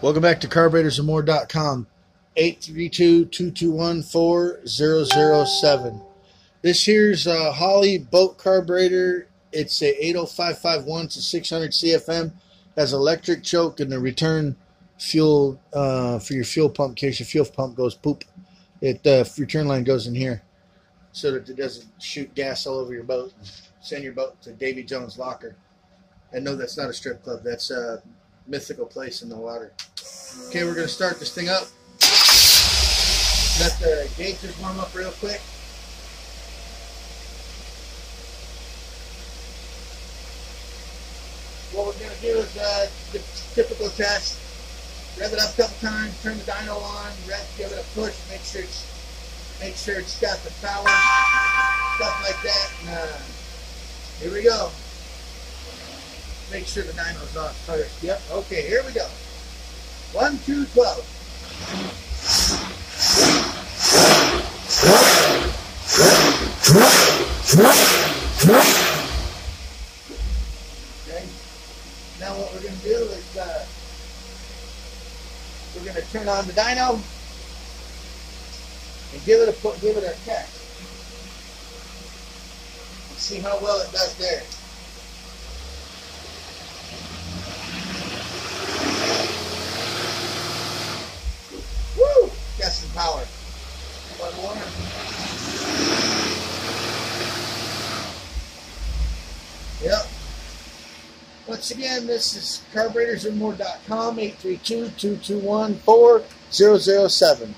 Welcome back to carburetorsandmore.com. 832-221-4007. This here's a Holley boat carburetor. It's a 80551 to 600 CFM. Has electric choke and the return fuel uh, for your fuel pump in case your fuel pump goes poop. It uh, return line goes in here so that it doesn't shoot gas all over your boat and send your boat to Davy Jones locker. And no, that's not a strip club. That's a mythical place in the water. Okay, we're going to start this thing up. Let the gauges warm up real quick. What we're going to do is uh, the typical test. Rev it up a couple times, turn the dyno on, rev, give it a push, make sure it's make sure it's got the power, stuff like that. And, uh, here we go. Make sure the dyno's on first. Yep. Okay, here we go. One, two, twelve. Okay. Now what we're going to do is uh, we're going to turn on the dyno and give it a give it a test. See how well it does there. Woo! Got some power. One more. Yep. Once again, this is carburetorsandmore.com, 832-221-4007.